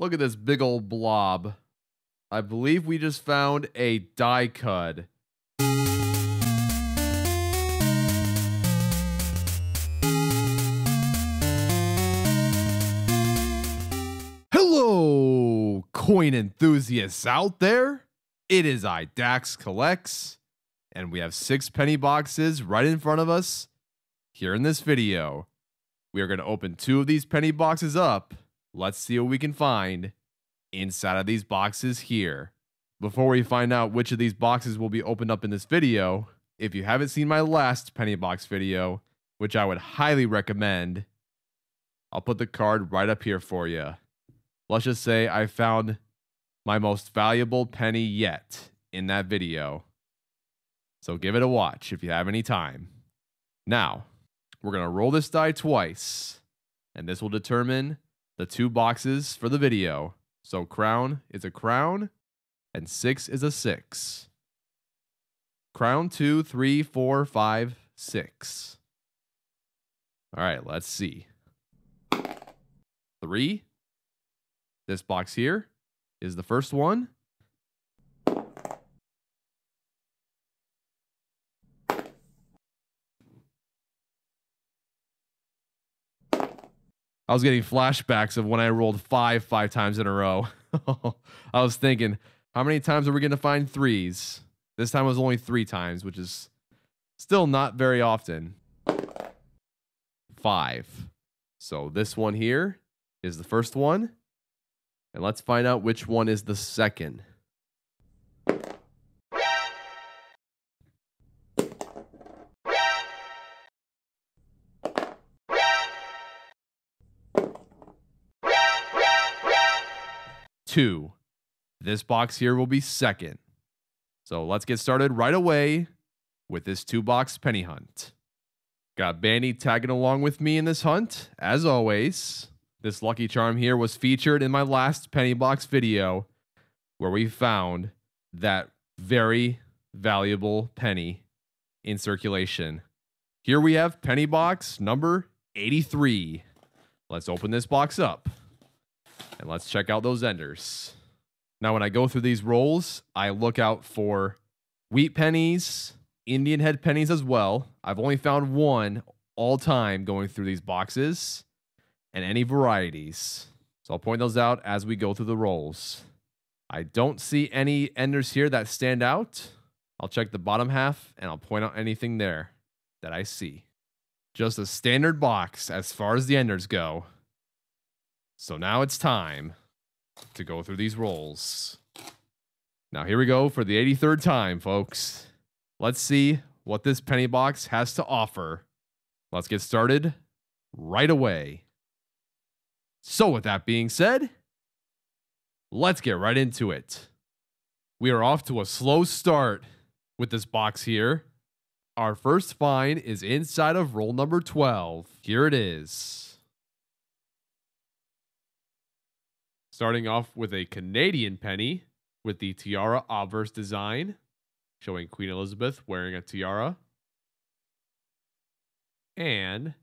Look at this big old blob. I believe we just found a die cud. Hello, coin enthusiasts out there. It is I, Dax Collects, and we have six penny boxes right in front of us here in this video. We are going to open two of these penny boxes up. Let's see what we can find inside of these boxes here. Before we find out which of these boxes will be opened up in this video, if you haven't seen my last penny box video, which I would highly recommend, I'll put the card right up here for you. Let's just say I found my most valuable penny yet in that video. So give it a watch if you have any time. Now, we're going to roll this die twice, and this will determine the two boxes for the video. So crown is a crown, and six is a six. Crown two, three, four, five, six. All right, let's see. Three this box here is the first one. I was getting flashbacks of when I rolled five five times in a row. I was thinking, how many times are we going to find threes? This time it was only three times, which is still not very often. Five. So this one here is the first one. And let's find out which one is the second. Two. This box here will be second. So let's get started right away with this two box penny hunt. Got Bandy tagging along with me in this hunt, as always. This lucky charm here was featured in my last penny box video where we found that very valuable penny in circulation. Here we have penny box number 83. Let's open this box up and let's check out those enders. Now, when I go through these rolls, I look out for wheat pennies, Indian head pennies as well. I've only found one all time going through these boxes and any varieties. So I'll point those out as we go through the rolls. I don't see any enders here that stand out. I'll check the bottom half and I'll point out anything there that I see. Just a standard box as far as the enders go. So now it's time to go through these rolls. Now here we go for the 83rd time, folks. Let's see what this penny box has to offer. Let's get started right away. So, with that being said, let's get right into it. We are off to a slow start with this box here. Our first find is inside of roll number 12. Here it is. Starting off with a Canadian penny with the tiara obverse design, showing Queen Elizabeth wearing a tiara. And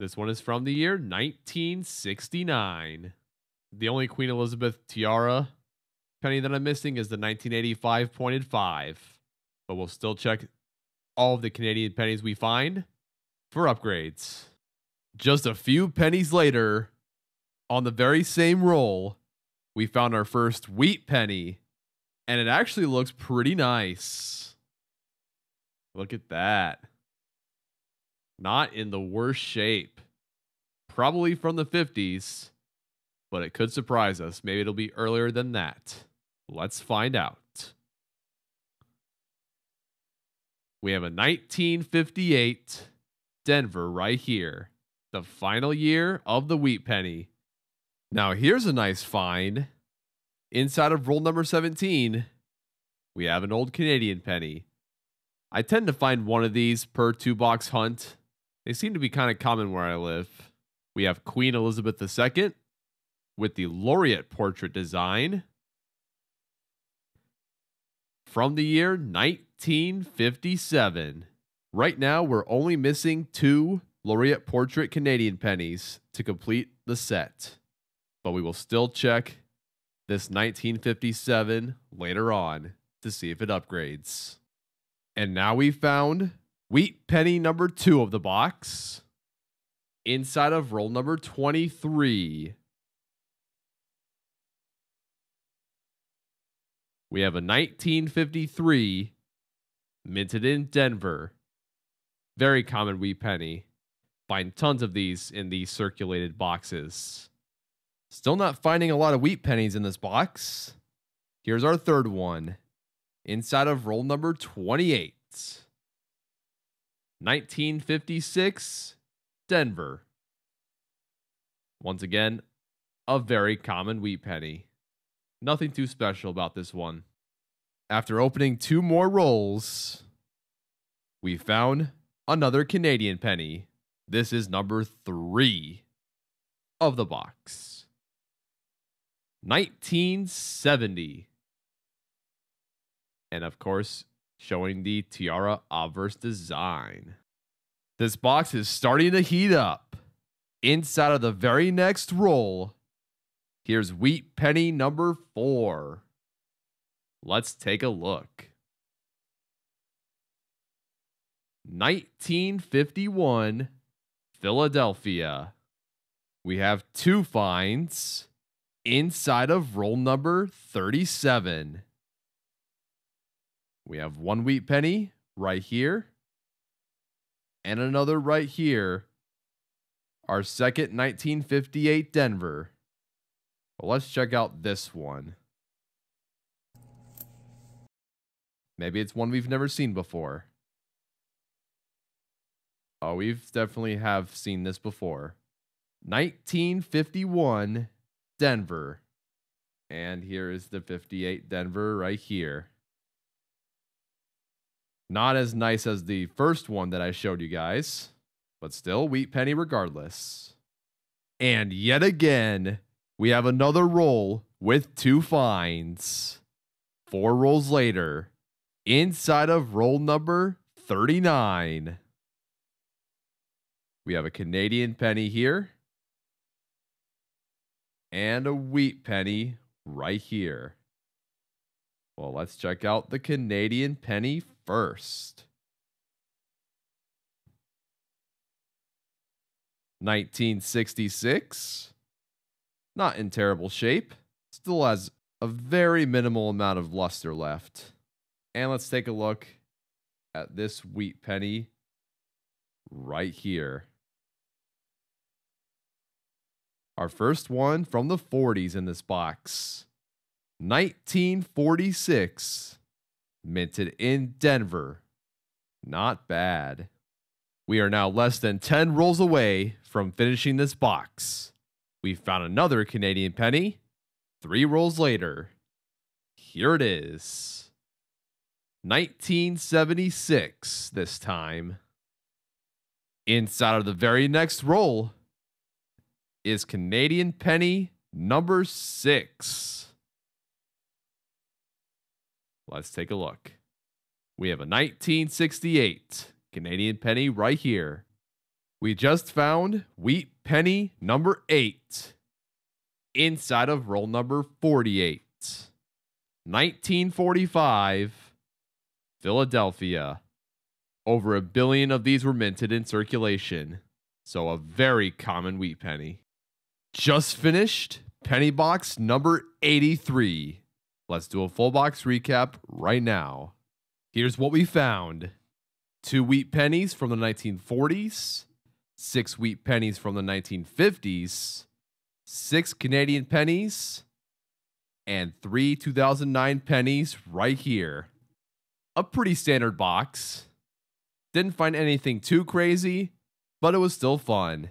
this one is from the year 1969. The only Queen Elizabeth tiara penny that I'm missing is the 1985 pointed five, but we'll still check all of the Canadian pennies we find for upgrades. Just a few pennies later, on the very same roll, we found our first wheat penny, and it actually looks pretty nice. Look at that. Not in the worst shape. Probably from the 50s, but it could surprise us. Maybe it'll be earlier than that. Let's find out. We have a 1958 Denver right here, the final year of the wheat penny. Now, here's a nice find. Inside of roll number 17, we have an old Canadian penny. I tend to find one of these per two box hunt they seem to be kind of common where I live. We have Queen Elizabeth II with the laureate portrait design from the year 1957. Right now, we're only missing two laureate portrait Canadian pennies to complete the set. But we will still check this 1957 later on to see if it upgrades. And now we found wheat penny number two of the box inside of roll number 23. We have a 1953 minted in Denver. Very common wheat penny. Find tons of these in the circulated boxes. Still not finding a lot of wheat pennies in this box. Here's our third one. Inside of roll number 28. 1956 Denver. Once again, a very common wheat penny. Nothing too special about this one. After opening two more rolls, we found another Canadian penny. This is number three of the box. 1970. And of course, showing the Tiara obverse design. This box is starting to heat up. Inside of the very next roll, here's wheat penny number four. Let's take a look. 1951, Philadelphia. We have two finds inside of roll number 37. We have one wheat penny right here and another right here. Our second 1958 Denver. Well, let's check out this one. Maybe it's one we've never seen before. Oh, we've definitely have seen this before. 1951 Denver. And here is the 58 Denver right here. Not as nice as the first one that I showed you guys, but still wheat penny regardless. And yet again, we have another roll with two finds. Four rolls later, inside of roll number 39. We have a Canadian penny here and a wheat penny right here. Well, let's check out the Canadian penny first. 1966. Not in terrible shape. Still has a very minimal amount of luster left. And let's take a look at this wheat penny right here. Our first one from the 40s in this box. 1946. Minted in Denver. Not bad. We are now less than 10 rolls away from finishing this box. We found another Canadian penny. Three rolls later. Here it is. 1976 this time. Inside of the very next roll is Canadian penny number six. Let's take a look. We have a 1968 Canadian penny right here. We just found wheat penny number eight inside of roll number 48. 1945 Philadelphia. Over a billion of these were minted in circulation, so a very common wheat penny. Just finished penny box number 83. Let's do a full box recap right now. Here's what we found two wheat pennies from the 1940s, six wheat pennies from the 1950s, six Canadian pennies, and three 2009 pennies right here. A pretty standard box. Didn't find anything too crazy, but it was still fun.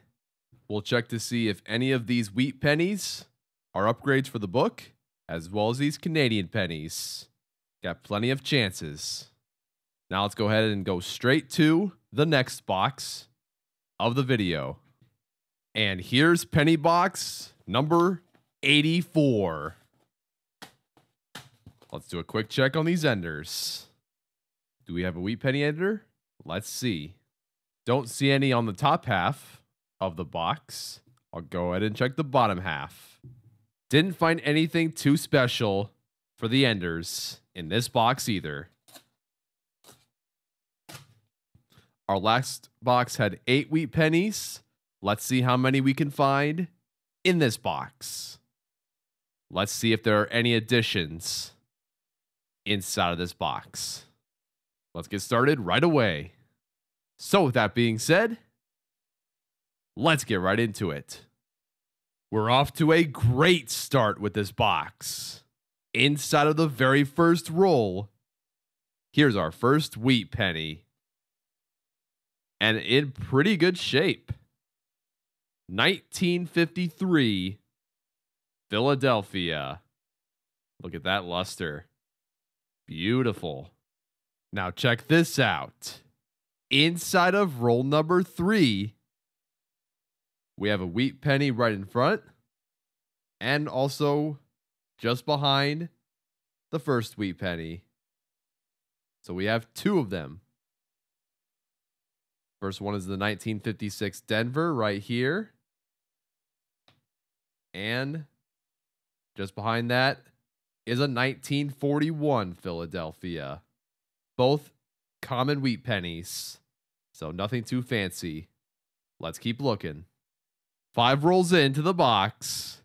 We'll check to see if any of these wheat pennies are upgrades for the book as well as these Canadian pennies. Got plenty of chances. Now let's go ahead and go straight to the next box of the video. And here's penny box number 84. Let's do a quick check on these enders. Do we have a wheat penny ender? Let's see. Don't see any on the top half of the box. I'll go ahead and check the bottom half. Didn't find anything too special for the enders in this box either. Our last box had eight wheat pennies. Let's see how many we can find in this box. Let's see if there are any additions inside of this box. Let's get started right away. So, with that being said, let's get right into it. We're off to a great start with this box. Inside of the very first roll, here's our first wheat penny. And in pretty good shape. 1953 Philadelphia. Look at that luster. Beautiful. Now, check this out. Inside of roll number three, we have a wheat penny right in front, and also just behind the first wheat penny. So we have two of them. First one is the 1956 Denver right here. And just behind that is a 1941 Philadelphia. Both common wheat pennies. So nothing too fancy. Let's keep looking. Five rolls into the box.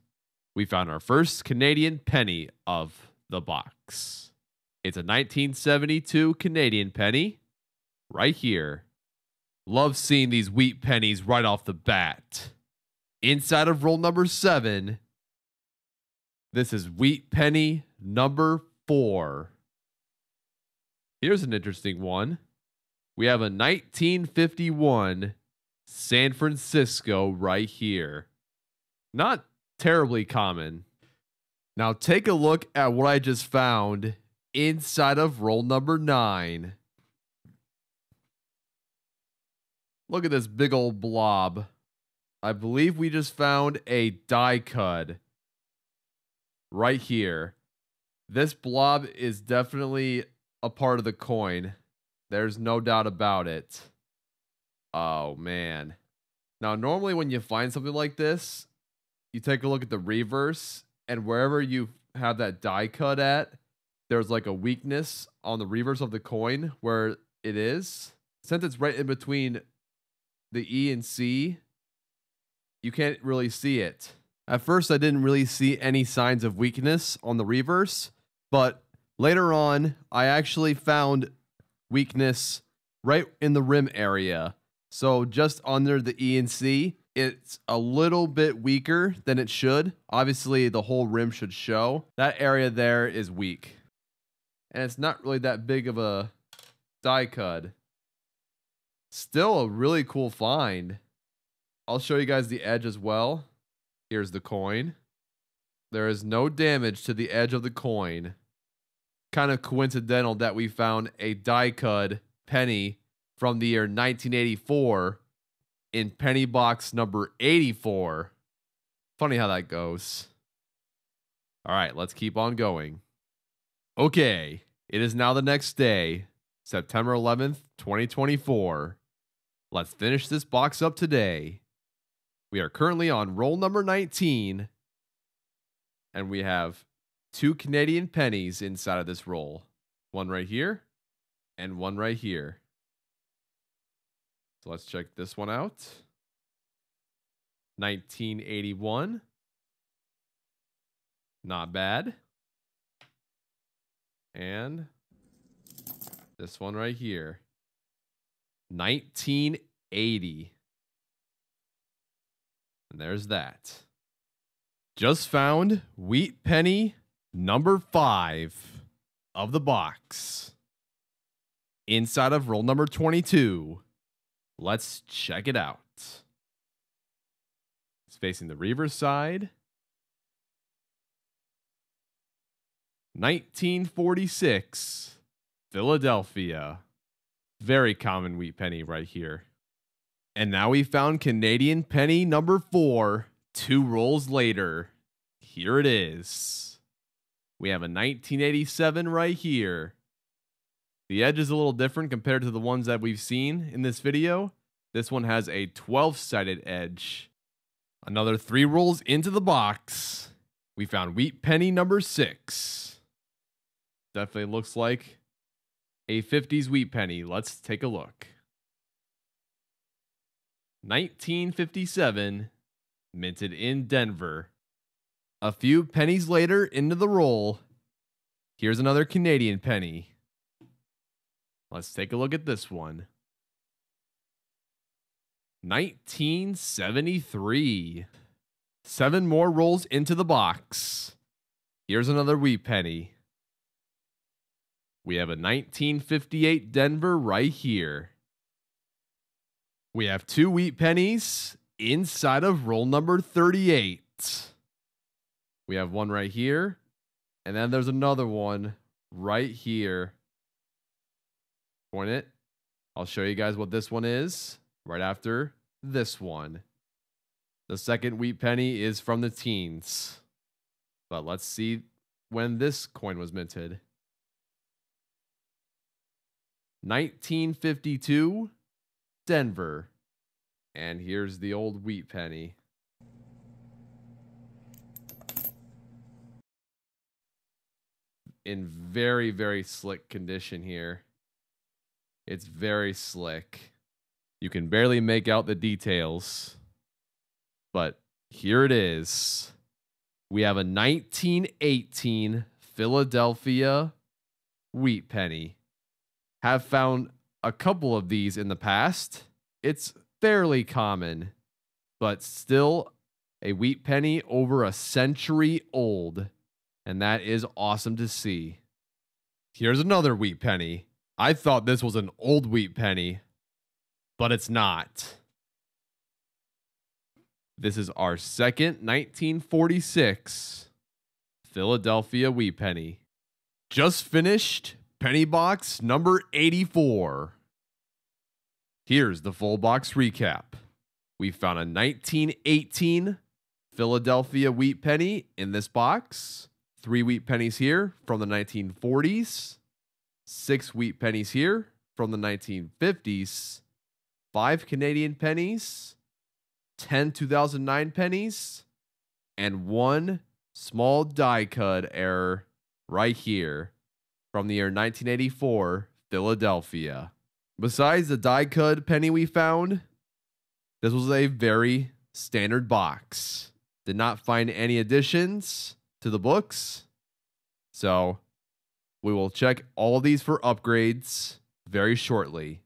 We found our first Canadian penny of the box. It's a 1972 Canadian penny right here. Love seeing these wheat pennies right off the bat. Inside of roll number seven, this is wheat penny number four. Here's an interesting one. We have a 1951 San Francisco right here. Not terribly common. Now take a look at what I just found inside of roll number nine. Look at this big old blob. I believe we just found a die cud right here. This blob is definitely a part of the coin. There's no doubt about it. Oh man. Now normally when you find something like this, you take a look at the reverse and wherever you have that die cud at, there's like a weakness on the reverse of the coin where it is. Since it's right in between the E and C, you can't really see it. At first, I didn't really see any signs of weakness on the reverse, but later on, I actually found weakness right in the rim area. So just under the E and C, it's a little bit weaker than it should. Obviously, the whole rim should show. That area there is weak. And it's not really that big of a die cud. Still a really cool find. I'll show you guys the edge as well. Here's the coin. There is no damage to the edge of the coin. Kind of coincidental that we found a die cud penny from the year 1984 in penny box number 84. Funny how that goes. All right, let's keep on going. Okay, it is now the next day, September 11th, 2024. Let's finish this box up today. We are currently on roll number 19, and we have two Canadian pennies inside of this roll. One right here, and one right here. So let's check this one out. 1981. Not bad. And this one right here. 1980. And there's that. Just found wheat penny number five of the box. Inside of roll number 22. Let's check it out. It's facing the reverse side. 1946, Philadelphia. Very common wheat penny right here. And now we found Canadian penny number four, two rolls later. Here it is. We have a 1987 right here. The edge is a little different compared to the ones that we've seen in this video. This one has a 12 sided edge. Another three rolls into the box. we found wheat penny number six. Definitely looks like a 50s wheat penny. Let's take a look. 1957, minted in Denver. A few pennies later into the roll, here's another Canadian penny. Let's take a look at this one. 1973. Seven more rolls into the box. Here's another wheat penny. We have a 1958 Denver right here. We have two wheat pennies inside of roll number 38. We have one right here, and then there's another one right here. Point it. I'll show you guys what this one is right after this one. The second wheat penny is from the teens. But let's see when this coin was minted. 1952, Denver. And here's the old wheat penny. In very, very slick condition here. It's very slick. You can barely make out the details. But here it is. We have a 1918 Philadelphia wheat penny. Have found a couple of these in the past. It's fairly common, but still a wheat penny over a century old. And that is awesome to see. Here's another wheat penny. I thought this was an old wheat penny, but it's not. This is our second 1946 Philadelphia Wheat Penny. Just finished penny box number 84. Here's the full box recap. We found a 1918 Philadelphia wheat penny in this box, three wheat pennies here from the 1940s, six wheat pennies here from the 1950s, five Canadian pennies, 10 2009 pennies, and one small die cud error right here from the year 1984, Philadelphia. Besides the die cud penny we found, this was a very standard box. Did not find any additions to the books. So we will check all these for upgrades very shortly.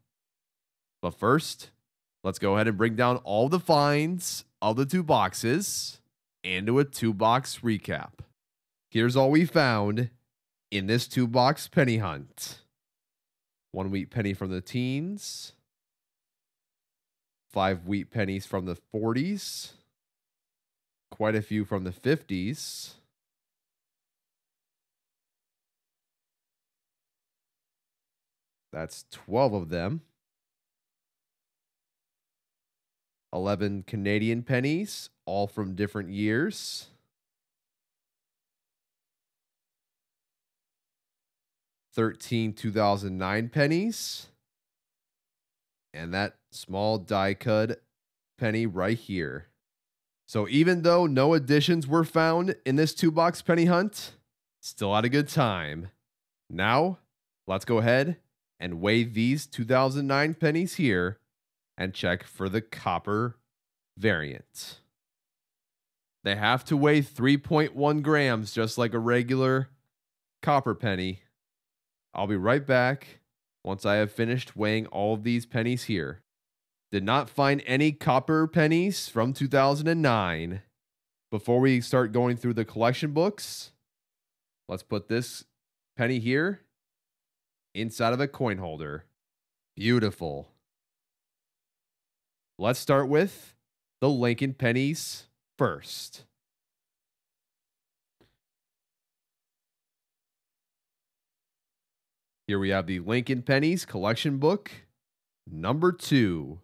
But first, let's go ahead and bring down all the finds of the two boxes and do a two box recap. Here's all we found in this two box penny hunt one wheat penny from the teens, five wheat pennies from the 40s, quite a few from the 50s. That's 12 of them. 11 Canadian pennies, all from different years. Thirteen 2009 pennies. And that small die cud penny right here. So even though no additions were found in this two box penny hunt, still had a good time. Now, let's go ahead and weigh these 2009 pennies here and check for the copper variant. They have to weigh 3.1 grams, just like a regular copper penny. I'll be right back once I have finished weighing all of these pennies here. Did not find any copper pennies from 2009. Before we start going through the collection books, let's put this penny here inside of a coin holder. Beautiful. Let's start with the Lincoln pennies first. Here we have the Lincoln Pennies collection book, number two.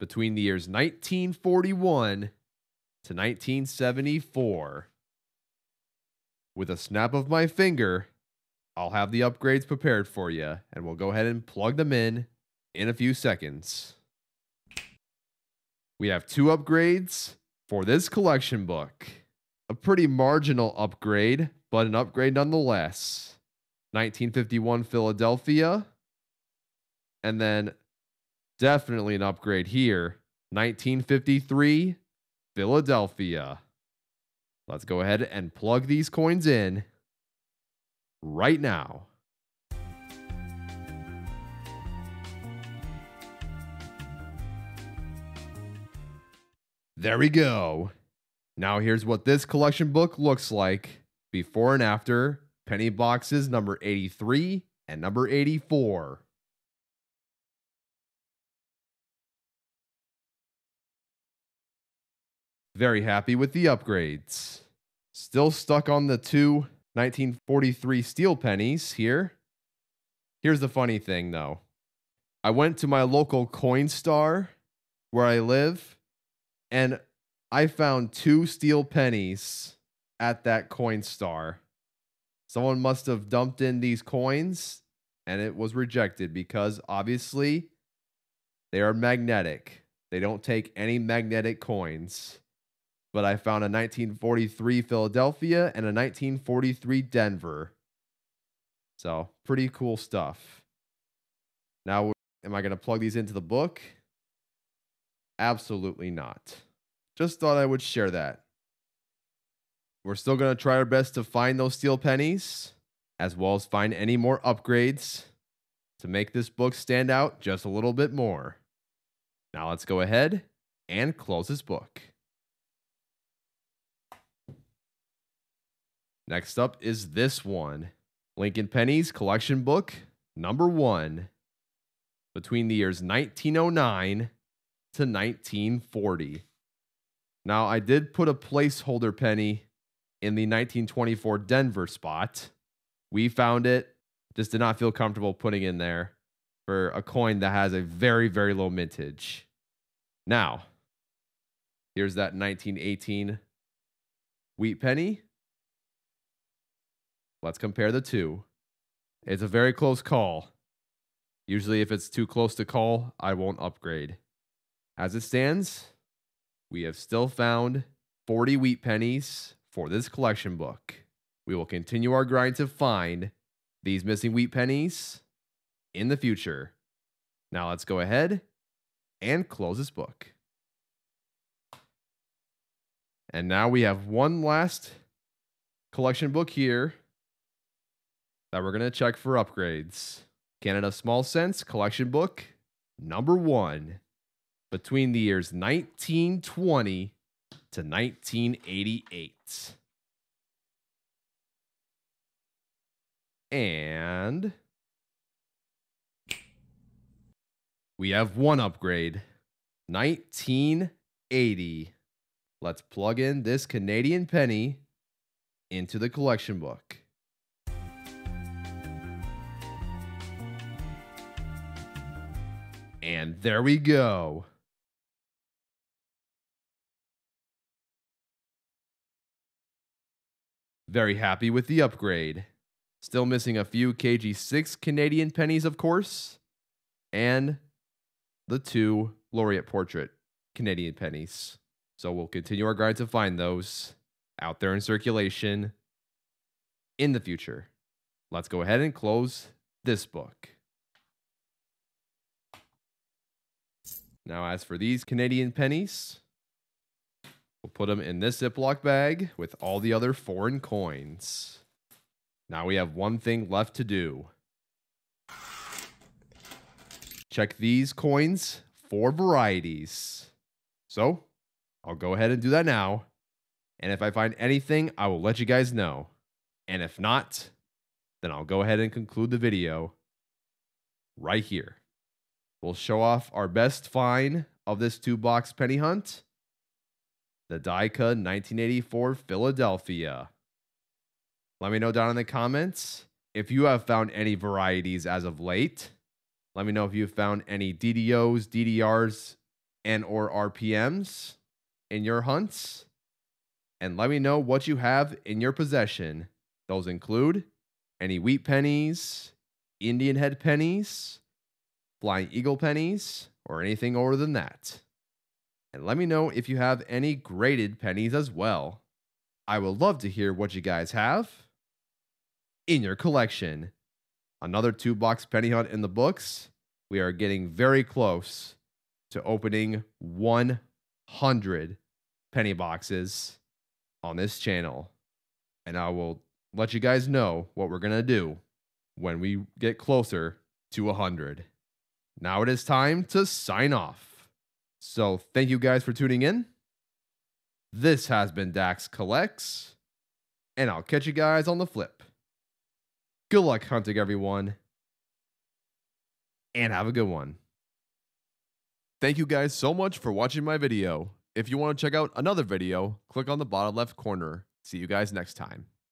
Between the years 1941 to 1974. With a snap of my finger, I'll have the upgrades prepared for you, and we'll go ahead and plug them in in a few seconds. We have two upgrades for this collection book. a pretty marginal upgrade, but an upgrade nonetheless. 1951 Philadelphia. And then definitely an upgrade here. 1953 Philadelphia. Let's go ahead and plug these coins in right now. There we go. Now here's what this collection book looks like before and after penny boxes number 83 and number 84. Very happy with the upgrades. Still stuck on the two 1943 steel pennies here. Here's the funny thing though. I went to my local Coinstar where I live and I found two steel pennies at that Coinstar. Someone must have dumped in these coins and it was rejected because obviously they are magnetic. They don't take any magnetic coins. But I found a 1943 Philadelphia and a 1943 Denver. So, pretty cool stuff. Now, am I going to plug these into the book? Absolutely not. Just thought I would share that. We're still going to try our best to find those steel pennies, as well as find any more upgrades to make this book stand out just a little bit more. Now let's go ahead and close this book. Next up is this one Lincoln Pennies Collection Book number one between the years 1909 to 1940. Now, I did put a placeholder penny in the 1924 Denver spot. We found it, just did not feel comfortable putting in there for a coin that has a very, very low mintage. Now, here's that 1918 wheat penny. Let's compare the two. It's a very close call. Usually, if it's too close to call, I won't upgrade. As it stands, we have still found 40 wheat pennies for this collection book. We will continue our grind to find these missing wheat pennies in the future. Now let's go ahead and close this book. And now we have one last collection book here that we're going to check for upgrades. Canada Small Cents collection book number one between the years 1920 to 1988. And we have one upgrade 1980. Let's plug in this Canadian penny into the collection book. And there we go. Very happy with the upgrade. Still missing a few KG6 Canadian pennies, of course, and the two Laureate Portrait Canadian pennies. So we'll continue our grind to find those out there in circulation in the future. Let's go ahead and close this book. Now, as for these Canadian pennies, We'll put them in this Ziploc bag with all the other foreign coins. Now we have one thing left to do. Check these coins for varieties. So, I'll go ahead and do that now. And if I find anything, I will let you guys know. And if not, then I'll go ahead and conclude the video right here. We'll show off our best find of this two box penny hunt the cut 1984 Philadelphia. Let me know down in the comments if you have found any varieties as of late. Let me know if you've found any DDOs, DDRs, and or RPMs in your hunts. And let me know what you have in your possession. Those include any wheat pennies, Indian head pennies, flying eagle pennies, or anything older than that. And let me know if you have any graded pennies as well. I would love to hear what you guys have in your collection. Another two box penny hunt in the books. We are getting very close to opening 100 penny boxes on this channel. And I will let you guys know what we're going to do when we get closer to 100. Now it is time to sign off. So thank you guys for tuning in. This has been Dax Collects, and I'll catch you guys on the flip. Good luck hunting, everyone, and have a good one. Thank you guys so much for watching my video. If you want to check out another video, click on the bottom left corner. See you guys next time.